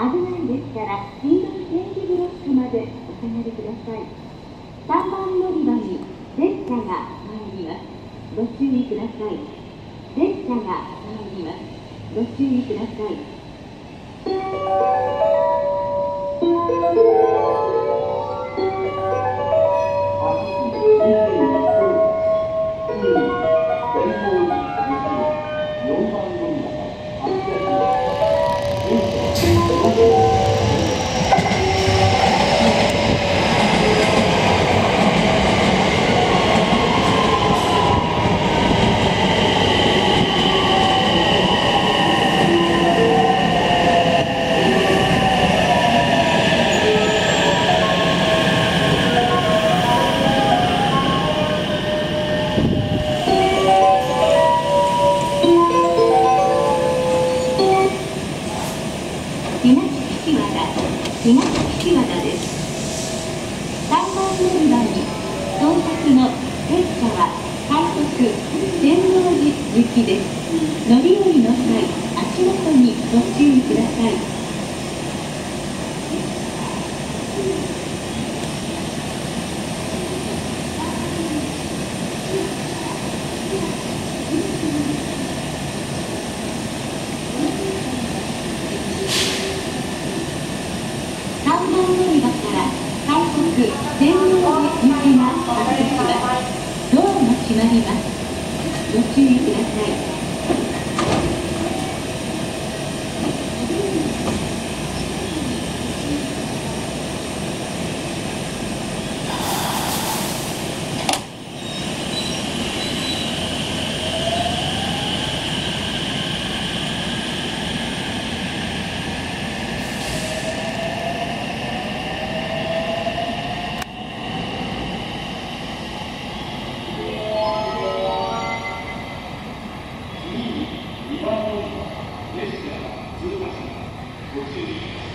危ないですから黄色い点字ブロックまでお下がりください。3番乗り場に電車が参ります。ご注意ください。電車が参ります。ご注意ください。東岸和田東岸和田です3番乗り場に到着の列車は快速天王寺行きです。乗り降りの際足元にご注意ください3番乗り場から快速天王寺行きが発車しますドアが閉まりますご注意ください。2